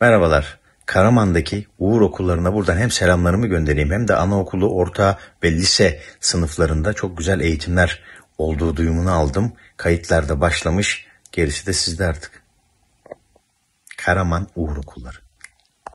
Merhabalar. Karaman'daki Uğur okullarına buradan hem selamlarımı göndereyim hem de anaokulu, orta ve lise sınıflarında çok güzel eğitimler olduğu duyumunu aldım. Kayıtlarda başlamış. Gerisi de sizde artık. Karaman Uğur okulları.